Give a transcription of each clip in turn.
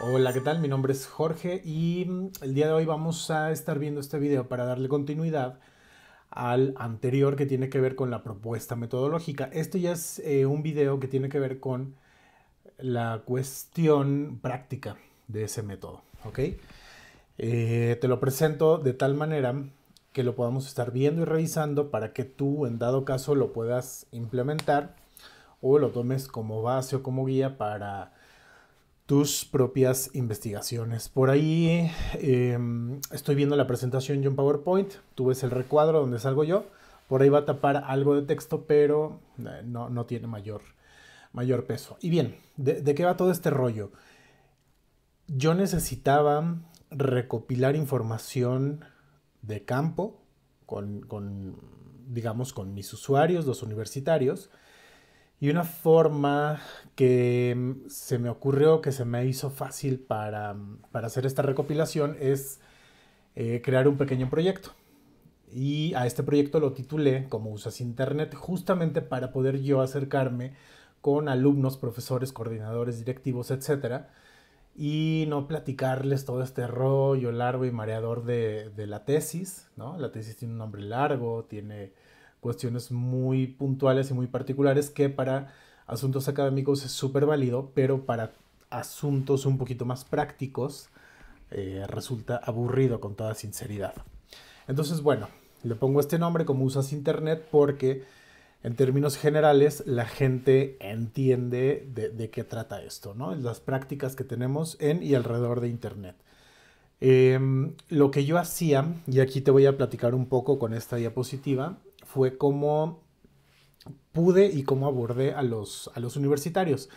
Hola, ¿qué tal? Mi nombre es Jorge y mm, el día de hoy vamos a estar viendo este video para darle continuidad al anterior que tiene que ver con la propuesta metodológica. Este ya es eh, un video que tiene que ver con la cuestión práctica de ese método, ¿ok? Eh, te lo presento de tal manera que lo podamos estar viendo y revisando para que tú en dado caso lo puedas implementar o lo tomes como base o como guía para tus propias investigaciones. Por ahí em, estoy viendo la presentación yo en PowerPoint, tú ves el recuadro donde salgo yo, por ahí va a tapar algo de texto, pero eh, no, tiene mayor, mayor peso. Y bien, ¿de, qué va todo este rollo? Yo necesitaba recopilar información de campo con, con digamos, con mis usuarios, los universitarios, y una forma que mm, se me ocurrió, que se me hizo fácil para, mm, hacer esta recopilación es eh, crear un pequeño proyecto. Y a este proyecto lo titulé como Usas Internet, justamente para poder yo acercarme con alumnos, profesores, coordinadores, directivos, etcétera, y no platicarles todo este rollo largo y mareador de, de la tesis, ¿no? La tesis tiene un nombre largo, tiene cuestiones muy puntuales y muy particulares que para asuntos académicos es súper válido, pero para asuntos un poquito más prácticos eh, resulta aburrido con toda sinceridad. Entonces, bueno, le pongo este nombre como usas Internet porque en términos generales la gente entiende de, qué trata esto, ¿no? Las prácticas que tenemos en y alrededor de Internet. Em, lo que yo hacía, y aquí te voy a platicar un poco con esta diapositiva, fue cómo pude y cómo abordé a los, a los universitarios.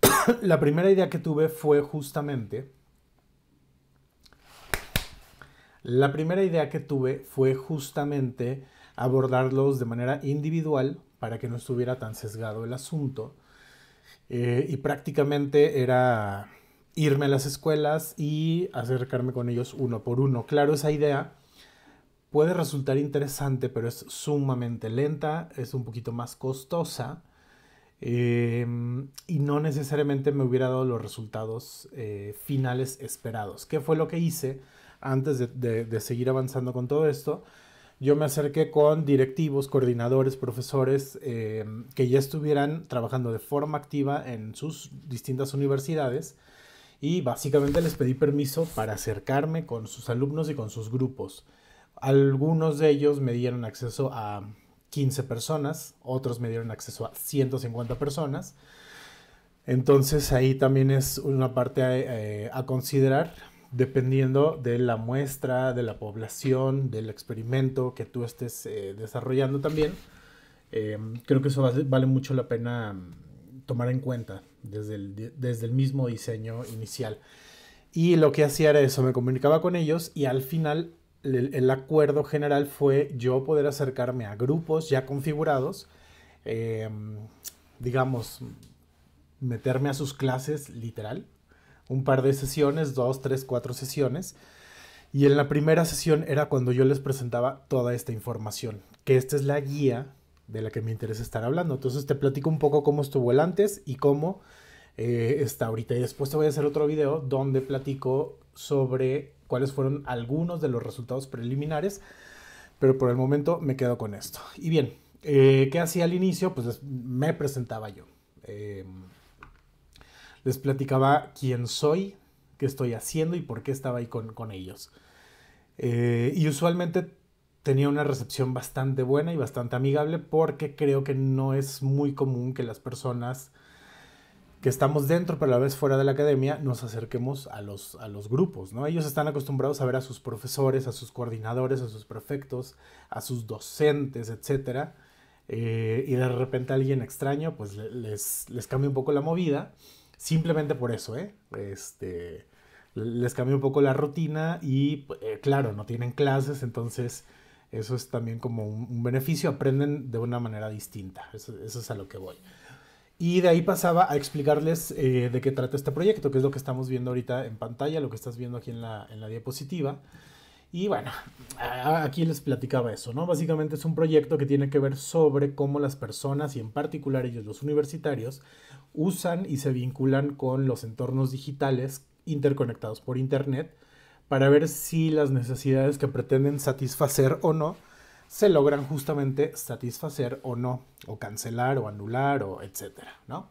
la primera idea que tuve fue justamente... La primera idea que tuve fue justamente abordarlos de manera individual para que no estuviera tan sesgado el asunto. Eh, y prácticamente era irme a las escuelas y acercarme con ellos uno por uno. Claro, esa idea puede resultar interesante, pero es sumamente lenta, es un poquito más costosa em, y no necesariamente me hubiera dado los resultados eh, finales esperados. ¿Qué fue lo que hice antes de, seguir avanzando con todo esto? Yo me acerqué con directivos, coordinadores, profesores em, que ya estuvieran trabajando de forma activa en sus distintas universidades y básicamente les pedí permiso para acercarme con sus alumnos y con sus grupos. Algunos de ellos me dieron acceso a 15 personas, otros me dieron acceso a 150 personas. Entonces ahí también es una parte eh, a, considerar dependiendo de la muestra, de la población, del experimento que tú estés eh, desarrollando también. Eh, creo que eso vale, mucho la pena mm, tomar en cuenta desde el, desde el mismo diseño inicial. Y lo que hacía era eso, me comunicaba con ellos y al final el, acuerdo general fue yo poder acercarme a grupos ya configurados, em, digamos, meterme a sus clases literal, un par de sesiones, dos, tres, cuatro sesiones. Y en la primera sesión era cuando yo les presentaba toda esta información, que esta es la guía de la que me interesa estar hablando. Entonces te platico un poco cómo estuvo el antes y cómo eh, está ahorita. Y después te voy a hacer otro video donde platico sobre cuáles fueron algunos de los resultados preliminares, pero por el momento me quedo con esto. Y bien, eh, ¿qué hacía al inicio? Pues me presentaba yo. Em, les platicaba quién soy, qué estoy haciendo y por qué estaba ahí con, ellos. Eh, y usualmente tenía una recepción bastante buena y bastante amigable porque creo que no es muy común que las personas que estamos dentro pero a la vez fuera de la academia nos acerquemos a los, a los grupos, ¿no? Ellos están acostumbrados a ver a sus profesores, a sus coordinadores, a sus prefectos, a sus docentes, etc. Eh, y de repente alguien extraño pues les, les cambia un poco la movida, simplemente por eso, ¿eh? Este, les cambia un poco la rutina y eh, claro, no tienen clases, entonces eso es también como un, beneficio, aprenden de una manera distinta, eso es a lo que voy. Y de ahí pasaba a explicarles eh, de qué trata este proyecto, que es lo que estamos viendo ahorita en pantalla, lo que estás viendo aquí en la, en la diapositiva. Y bueno, aquí les platicaba eso, ¿no? Básicamente es un proyecto que tiene que ver sobre cómo las personas y en particular ellos los universitarios usan y se vinculan con los entornos digitales interconectados por Internet para ver si las necesidades que pretenden satisfacer o no se logran justamente satisfacer o no, o cancelar o anular o etcétera, ¿no?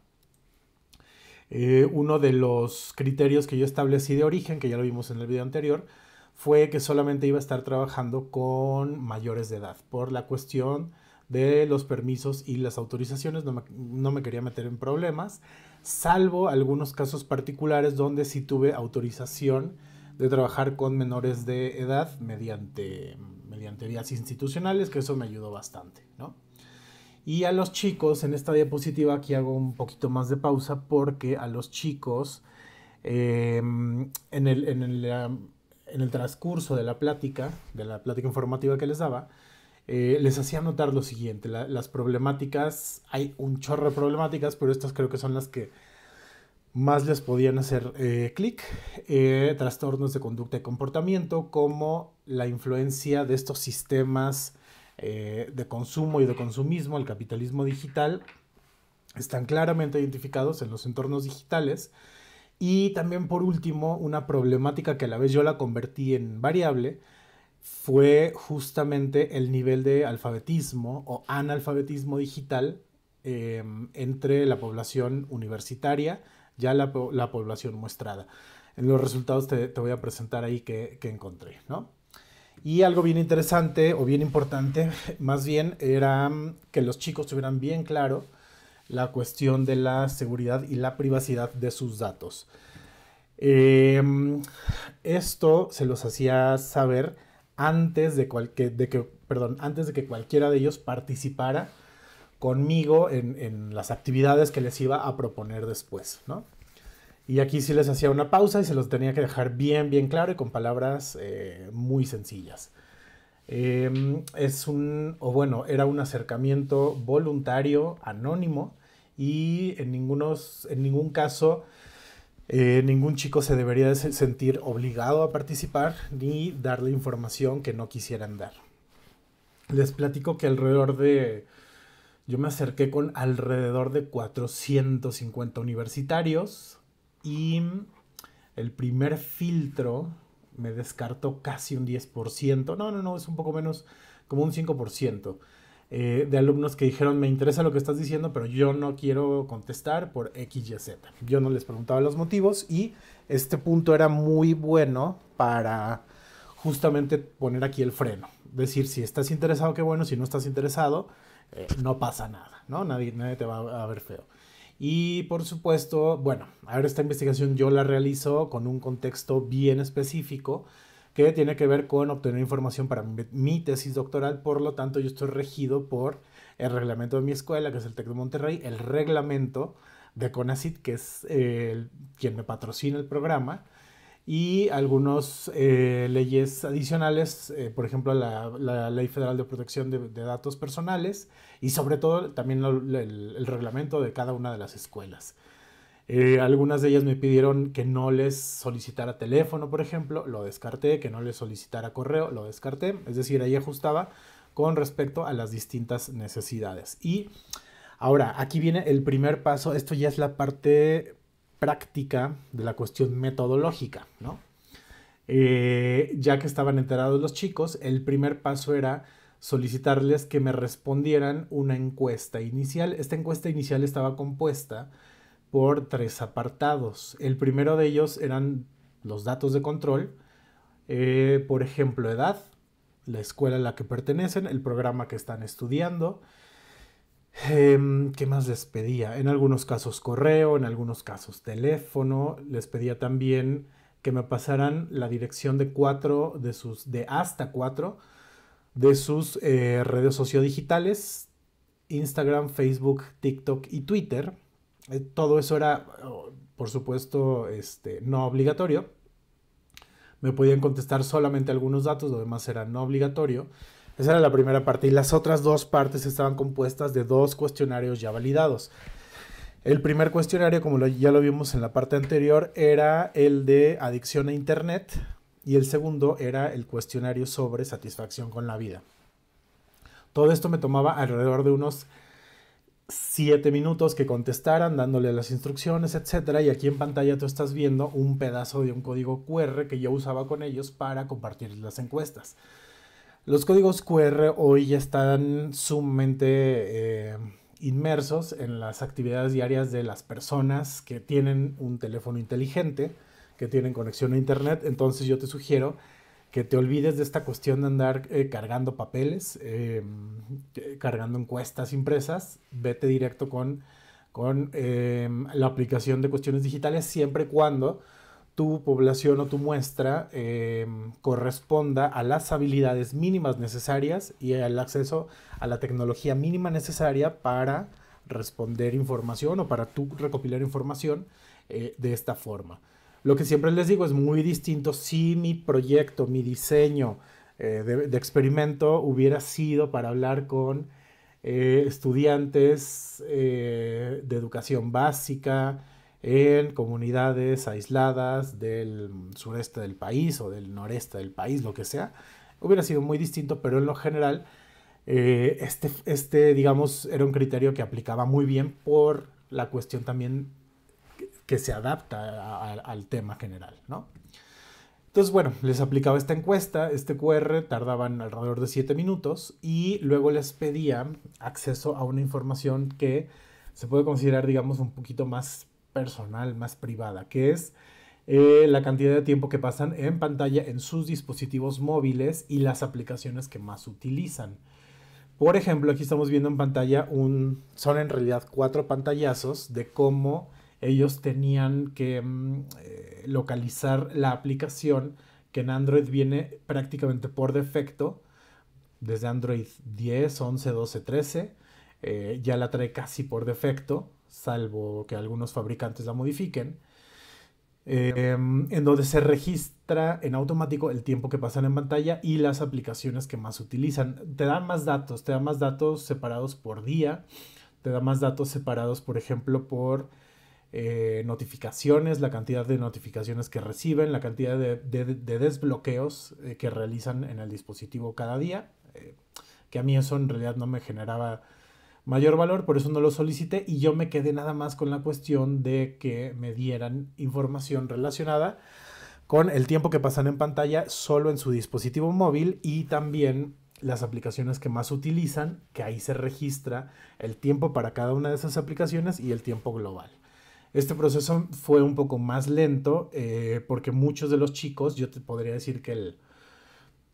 Eh, uno de los criterios que yo establecí de origen, que ya lo vimos en el video anterior, fue que solamente iba a estar trabajando con mayores de edad por la cuestión de los permisos y las autorizaciones, no no me quería meter en problemas, salvo algunos casos particulares donde sí tuve autorización de trabajar con menores de edad mediante, mediante vías institucionales, que eso me ayudó bastante, ¿no? Y a los chicos, en esta diapositiva aquí hago un poquito más de pausa porque a los chicos em, en, el, en, el, en, el, transcurso de la plática, de la plática informativa que les daba, eh, les hacía notar lo siguiente, las problemáticas, hay un chorro de problemáticas, pero estas creo que son las que más les podían hacer eh, clic, eh, trastornos de conducta y comportamiento, como la influencia de estos sistemas eh, de consumo y de consumismo, el capitalismo digital, están claramente identificados en los entornos digitales. Y también por último, una problemática que a la vez yo la convertí en variable, fue justamente el nivel de alfabetismo o analfabetismo digital entre la población universitaria, ya la, población muestrada. En los resultados te, voy a presentar ahí que, encontré, ¿no? Y algo bien interesante o bien importante, más bien, era mm, que los chicos tuvieran bien claro la cuestión de la seguridad y la privacidad de sus datos. Em, esto se los hacía saber antes de, de que, perdón, antes de que cualquiera de ellos participara conmigo en, las actividades que les iba a proponer después, ¿no? Y aquí sí les hacía una pausa y se los tenía que dejar bien, bien claro y con palabras eh, muy sencillas. Em, es un, o bueno, era un acercamiento voluntario, anónimo, y en, ningunos, en ningún caso eh, ningún chico se debería sentir obligado a participar ni darle información que no quisieran dar. Les platico que alrededor de yo me acerqué con alrededor de 450 universitarios y el primer filtro me descartó casi un 10%. No, no, no, es un poco menos, como un 5%. Eh, de alumnos que dijeron, me interesa lo que estás diciendo, pero yo no quiero contestar por X, Y, Z. Yo no les preguntaba los motivos y este punto era muy bueno para justamente poner aquí el freno. Decir, si estás interesado, qué bueno, si no estás interesado, eh, no pasa nada, ¿no? Nadie, nadie te va a ver feo. Y por supuesto, bueno, ahora esta investigación yo la realizo con un contexto bien específico que tiene que ver con obtener información para mi, tesis doctoral, por lo tanto yo estoy regido por el reglamento de mi escuela, que es el TEC de Monterrey, el reglamento de CONACIT, que es eh, quien me patrocina el programa, y algunas eh, leyes adicionales, eh, por ejemplo la, Ley Federal de Protección de, Datos Personales y sobre todo también el, reglamento de cada una de las escuelas. Eh, algunas de ellas me pidieron que no les solicitara teléfono, por ejemplo, lo descarté, que no les solicitara correo, lo descarté, es decir, ahí ajustaba con respecto a las distintas necesidades. Y ahora, aquí viene el primer paso, esto ya es la parte práctica de la cuestión metodológica, ¿no? Eh, ya que estaban enterados los chicos, el primer paso era solicitarles que me respondieran una encuesta inicial. Esta encuesta inicial estaba compuesta por tres apartados. El primero de ellos eran los datos de control, eh, por ejemplo, edad, la escuela a la que pertenecen, el programa que están estudiando, Em, ¿Qué más les pedía? En algunos casos correo, en algunos casos teléfono. Les pedía también que me pasaran la dirección de cuatro de sus, de hasta cuatro de sus eh, redes sociodigitales, Instagram, Facebook, TikTok y Twitter. Eh, todo eso era, oh, por supuesto, este, no obligatorio. Me podían contestar solamente algunos datos, lo demás era no obligatorio. Esa era la primera parte y las otras dos partes estaban compuestas de dos cuestionarios ya validados. El primer cuestionario, como ya lo vimos en la parte anterior, era el de adicción a Internet y el segundo era el cuestionario sobre satisfacción con la vida. Todo esto me tomaba alrededor de unos siete minutos que contestaran, dándole las instrucciones, etcétera. Y aquí en pantalla tú estás viendo un pedazo de un código QR que yo usaba con ellos para compartir las encuestas. Los códigos QR hoy ya están sumamente eh, inmersos en las actividades diarias de las personas que tienen un teléfono inteligente, que tienen conexión a Internet. Entonces yo te sugiero que te olvides de esta cuestión de andar eh, cargando papeles, em, cargando encuestas impresas, vete directo con, con em, la aplicación de cuestiones digitales siempre y cuando tu población o tu muestra em, corresponda a las habilidades mínimas necesarias y al acceso a la tecnología mínima necesaria para responder información o para tú recopilar información eh, de esta forma. Lo que siempre les digo es muy distinto si mi proyecto, mi diseño eh, de, experimento hubiera sido para hablar con eh, estudiantes de educación básica en comunidades aisladas del sureste del país o del noreste del país, lo que sea. Hubiera sido muy distinto, pero en lo general, este, este, digamos, era un criterio que aplicaba muy bien por la cuestión también que se adapta al tema general, ¿no? Entonces, bueno, les aplicaba esta encuesta, este QR, tardaban alrededor de 7 minutos y luego les pedía acceso a una información que se puede considerar, digamos, un poquito más personal, más privada, que es eh, la cantidad de tiempo que pasan en pantalla en sus dispositivos móviles y las aplicaciones que más utilizan. Por ejemplo, aquí estamos viendo en pantalla un, son en realidad cuatro pantallazos de cómo ellos tenían que mm, eh, localizar la aplicación que en Android viene prácticamente por defecto, desde Android 10, 11, 12, 13, ya la trae casi por defecto, salvo que algunos fabricantes la modifiquen, em, en donde se registra en automático el tiempo que pasan en pantalla y las aplicaciones que más utilizan. Te da más datos, te da más datos separados por día, te da más datos separados, por ejemplo, por eh, notificaciones, la cantidad de notificaciones que reciben, la cantidad de, desbloqueos eh, que realizan en el dispositivo cada día, eh, que a mí eso en realidad no me generaba mayor valor, por eso no lo solicité y yo me quedé nada más con la cuestión de que me dieran información relacionada con el tiempo que pasan en pantalla solo en su dispositivo móvil y también las aplicaciones que más utilizan, que ahí se registra el tiempo para cada una de esas aplicaciones y el tiempo global. Este proceso fue un poco más lento eh, porque muchos de los chicos, yo te podría decir que el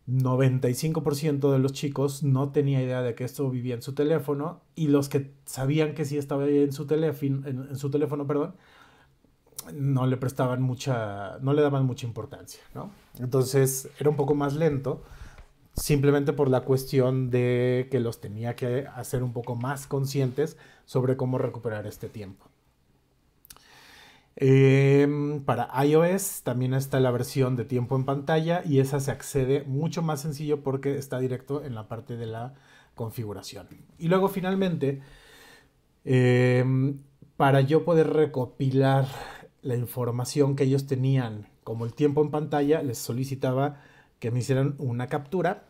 95% de los chicos no tenía idea de que esto vivía en su teléfono y los que sabían que sí estaba en su teléfono, en, su teléfono, perdón, no le prestaban mucha, no le daban mucha importancia, ¿no? Entonces era un poco más lento, simplemente por la cuestión de que los tenía que hacer un poco más conscientes sobre cómo recuperar este tiempo. Em, para iOS también está la versión de tiempo en pantalla y esa se accede mucho más sencillo porque está directo en la parte de la configuración. Y luego finalmente, em, para yo poder recopilar la información que ellos tenían como el tiempo en pantalla, les solicitaba que me hicieran una captura,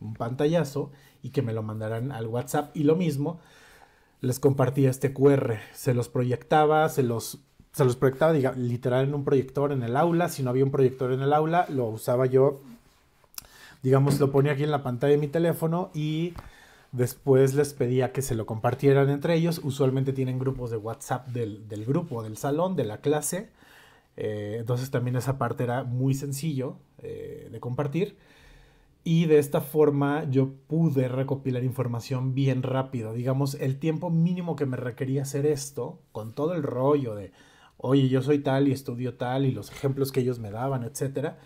un pantallazo y que me lo mandaran al WhatsApp y lo mismo. Les compartía este QR, se los proyectaba, se los se los proyectaba diga, literal en un proyector en el aula. Si no había un proyector en el aula, lo usaba yo, digamos, lo ponía aquí en la pantalla de mi teléfono y después les pedía que se lo compartieran entre ellos. Usualmente tienen grupos de WhatsApp del, grupo, del salón, de la clase. Eh, entonces también esa parte era muy sencillo eh, de compartir. Y de esta forma yo pude recopilar información bien rápido. Digamos, el tiempo mínimo que me requería hacer esto, con todo el rollo de oye, yo soy tal y estudio tal y los ejemplos que ellos me daban, etcétera,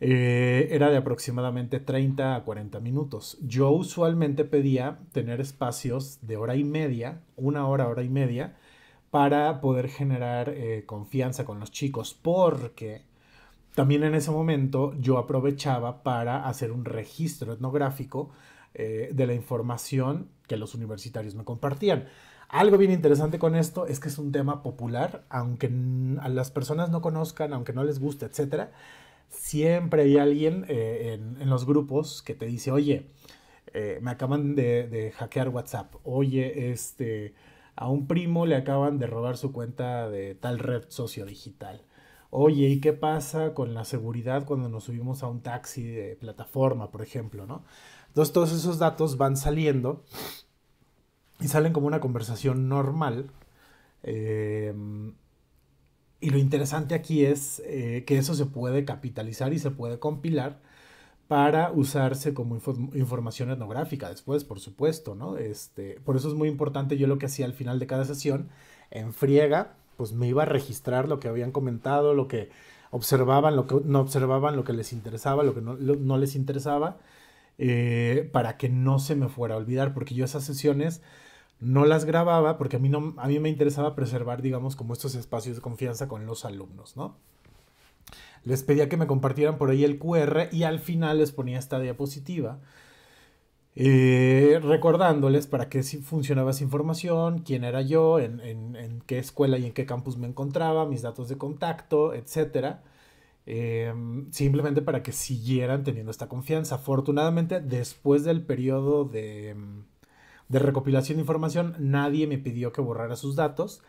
eh, era de aproximadamente 30 a 40 minutos. Yo usualmente pedía tener espacios de hora y media, una hora, hora y media, para poder generar eh, confianza con los chicos, porque también en ese momento yo aprovechaba para hacer un registro etnográfico eh, de la información que los universitarios me compartían. Algo bien interesante con esto es que es un tema popular, aunque a las personas no conozcan, aunque no les guste, etc. Siempre hay alguien eh, en, los grupos que te dice, oye, eh, me acaban de, de, hackear WhatsApp. Oye, este, a un primo le acaban de robar su cuenta de tal red sociodigital. Oye, ¿y qué pasa con la seguridad cuando nos subimos a un taxi de plataforma, por ejemplo, ¿no? Entonces todos esos datos van saliendo y salen como una conversación normal. Em, y lo interesante aquí es eh, que eso se puede capitalizar y se puede compilar para usarse como información etnográfica después, por supuesto, ¿no? Este, por eso es muy importante yo lo que hacía al final de cada sesión, en friega, pues me iba a registrar lo que habían comentado, lo que observaban, lo que no observaban, lo que les interesaba, lo que no, no les interesaba, eh, para que no se me fuera a olvidar, porque yo esas sesiones no las grababa porque a mí, no, a mí me interesaba preservar, digamos, como estos espacios de confianza con los alumnos, ¿no? Les pedía que me compartieran por ahí el QR y al final les ponía esta diapositiva eh, recordándoles para qué funcionaba esa información, quién era yo, en, en, qué escuela y en qué campus me encontraba, mis datos de contacto, etcétera Em, simplemente para que siguieran teniendo esta confianza. Afortunadamente, después del periodo de, em, de, recopilación de información, nadie me pidió que borrara sus datos.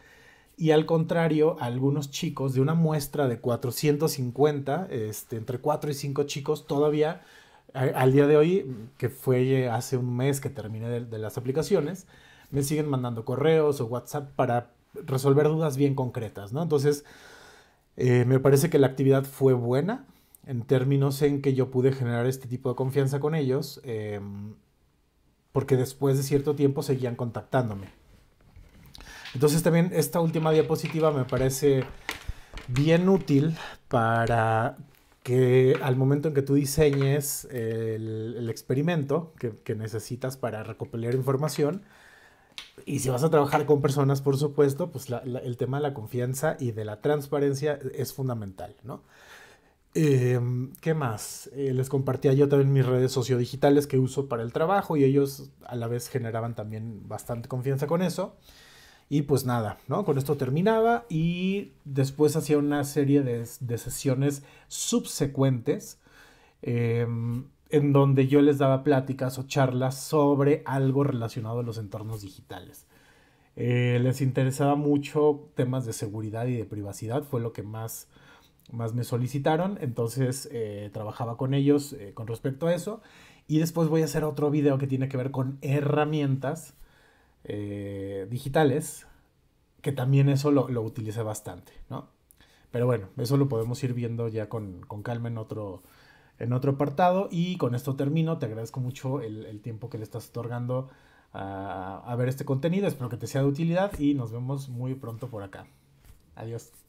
Y al contrario, algunos chicos de una muestra de 450, este, entre 4 y 5 chicos, todavía al día de hoy, que fue hace un mes que terminé de, las aplicaciones, me siguen mandando correos o WhatsApp para resolver dudas bien concretas, ¿no? Entonces, eh, me parece que la actividad fue buena en términos en que yo pude generar este tipo de confianza con ellos, em, porque después de cierto tiempo seguían contactándome. Entonces también esta última diapositiva me parece bien útil para que al momento en que tú diseñes el, experimento que, necesitas para recopilar información, y si vas a trabajar con personas, por supuesto, pues el tema de la confianza y de la transparencia es fundamental, ¿no? Em, ¿Qué más? Eh, les compartía yo también mis redes sociodigitales que uso para el trabajo y ellos a la vez generaban también bastante confianza con eso. Y pues nada, ¿no? Con esto terminaba y después hacía una serie de, de sesiones subsecuentes. Eh, en donde yo les daba pláticas o charlas sobre algo relacionado a los entornos digitales. Eh, les interesaba mucho temas de seguridad y de privacidad, fue lo que más, más me solicitaron, entonces eh, trabajaba con ellos eh, con respecto a eso. Y después voy a hacer otro video que tiene que ver con herramientas digitales, que también eso lo, lo utilicé bastante, ¿no? Pero bueno, eso lo podemos ir viendo ya con, con calma en otro, en otro apartado. Y con esto termino. Te agradezco mucho el, tiempo que le estás otorgando a, a ver este contenido. Espero que te sea de utilidad y nos vemos muy pronto por acá. Adiós.